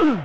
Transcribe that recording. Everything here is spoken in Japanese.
Ugh.